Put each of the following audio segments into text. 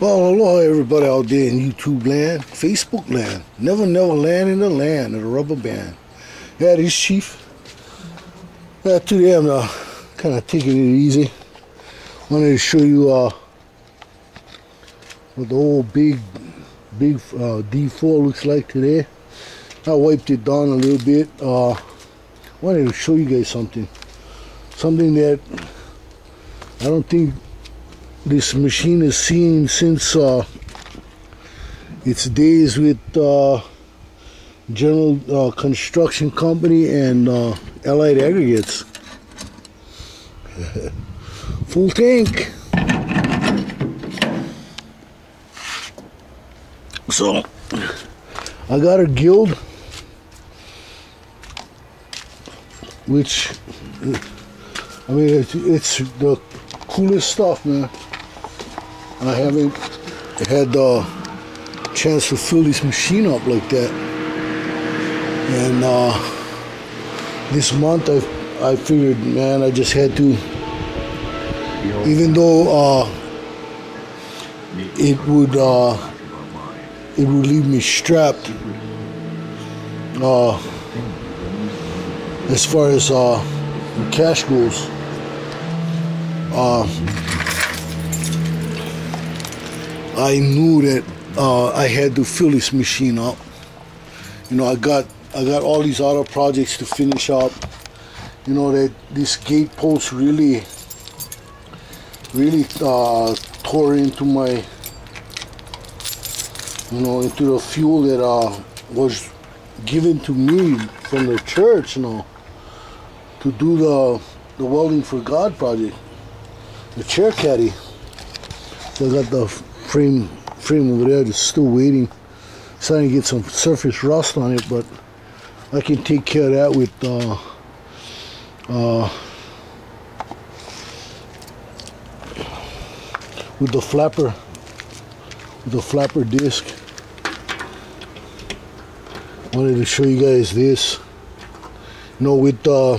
Well, hello everybody out there in YouTube land, Facebook land, never never land in the land of the rubber band. Yeah, this chief. Yeah, today I'm uh, kind of taking it easy. Wanted to show you uh, what the old big, big uh, D4 looks like today. I wiped it down a little bit. Uh, wanted to show you guys something, something that I don't think this machine is seen since uh, its days with uh, General uh, Construction Company and uh, Allied Aggregates. Full tank. So, I got a guild, which, I mean, it's, it's the coolest stuff, man. I haven't had the chance to fill this machine up like that. And uh, this month I I figured, man, I just had to, even though uh, it would uh, it would leave me strapped. Uh, as far as uh, cash goes. I knew that uh, I had to fill this machine up. You know, I got I got all these other projects to finish up. You know that this gate post really, really uh, tore into my, you know, into the fuel that uh, was given to me from the church. You know, to do the the welding for God project, the chair caddy. So I got the frame frame over there just still waiting. Starting to get some surface rust on it but I can take care of that with uh, uh, with the flapper with the flapper disc. Wanted to show you guys this. You know with uh,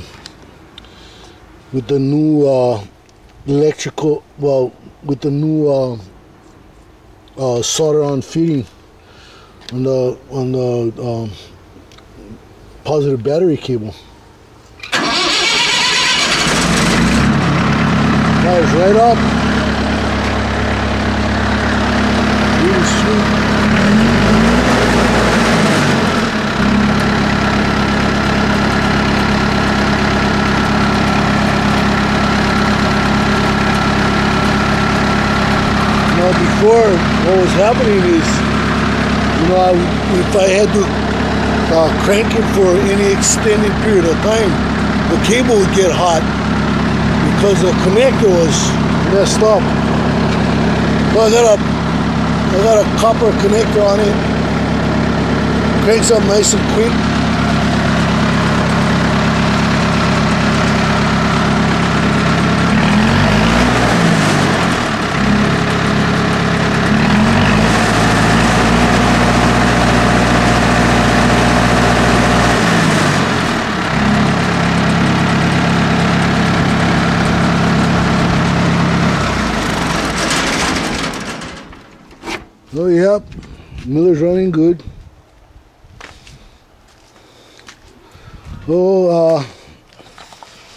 with the new uh, electrical well with the new uh, solder on feeding on the on the um, positive battery cable. That was right up. Really sweet. Before, what was happening is, you know, I, if I had to uh, crank it for any extended period of time, the cable would get hot because the connector was messed up. So I got a, I got a copper connector on it. Cranks up nice and quick. So yep, Miller's running good. So uh,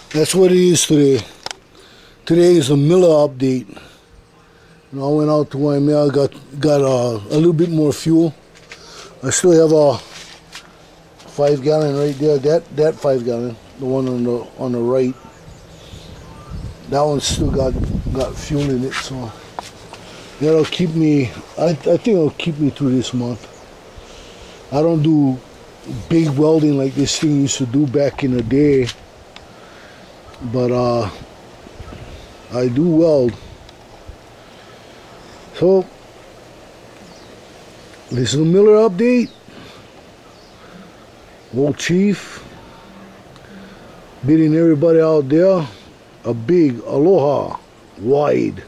that's what it is today. Today is a Miller update. Know, I went out to Waimea, got got uh, a little bit more fuel. I still have a five gallon right there. That that five gallon, the one on the on the right. That one still got got fuel in it, so that'll keep me I, I think it'll keep me through this month. I don't do big welding like this thing used to do back in the day but uh I do weld. So this is a Miller update. Old chief bidding everybody out there a big aloha wide